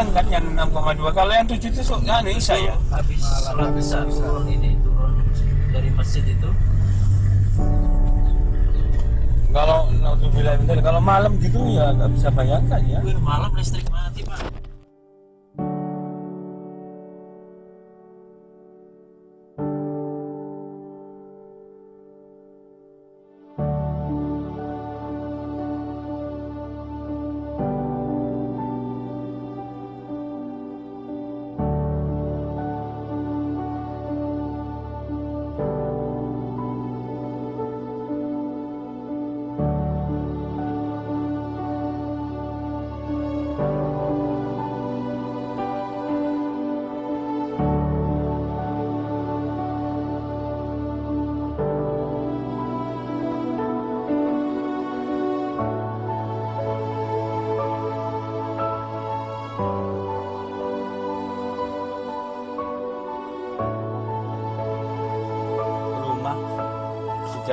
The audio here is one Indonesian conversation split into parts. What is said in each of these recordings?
sekian kan yang 6,2 kalau yang 7 itu so, ya nih saya. Habis sholat besar turun ini turun dari masjid itu. Kalau kalau malam gitu ya nggak bisa bayangkan ya. Wih malam listrik mati pak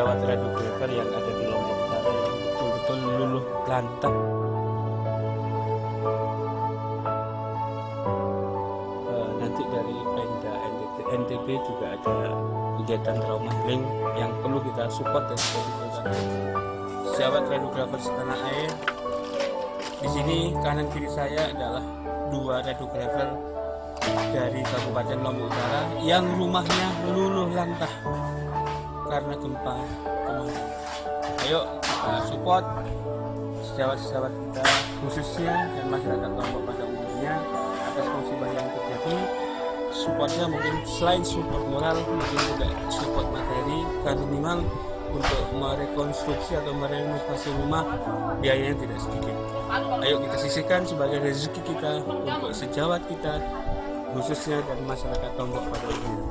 radio driver yang ada di Lombok Utara yang betul-betul luluh lantang Eh, nanti dari Pemda NTB, juga ada kegiatan trauma healing yang perlu kita support dan kita. Sejawat radiografer setanah air. Di sini kanan kiri saya adalah dua radiografer dari Kabupaten Lombok Utara yang rumahnya luluh lantah karena gempa kemarin. Ayo kita support sejawat-sejawat kita khususnya dan masyarakat Lombok pada umumnya atas musibah yang terjadi. Supportnya mungkin selain support moral mungkin juga support materi karena memang untuk merekonstruksi atau merenovasi rumah biayanya tidak sedikit. Ayo kita sisihkan sebagai rezeki kita untuk sejawat kita khususnya dan masyarakat Lombok pada umumnya.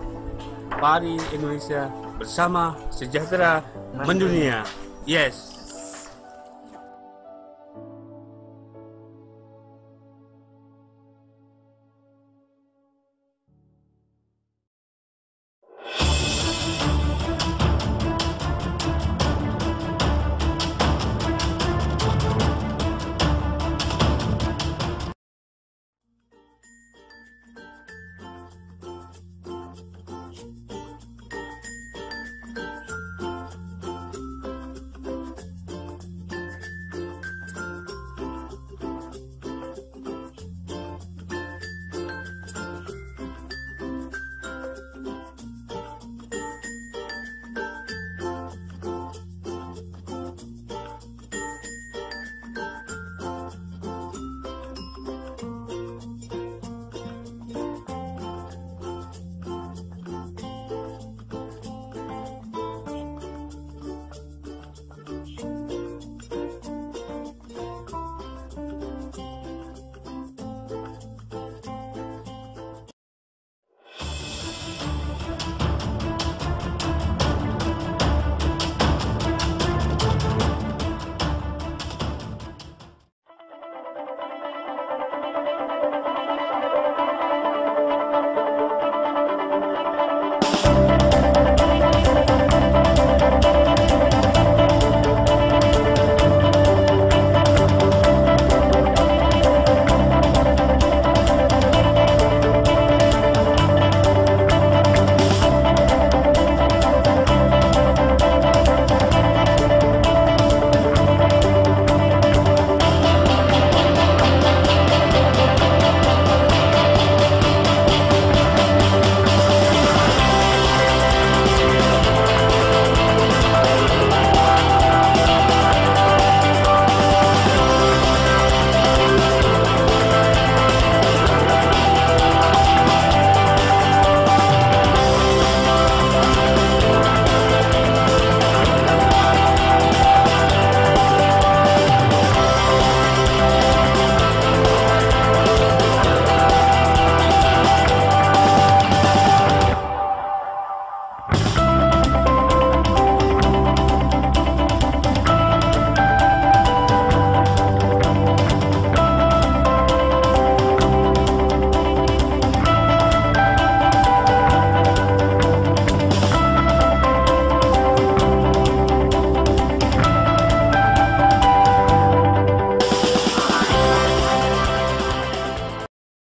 Pari Indonesia bersama sejahtera mendunia. Yes.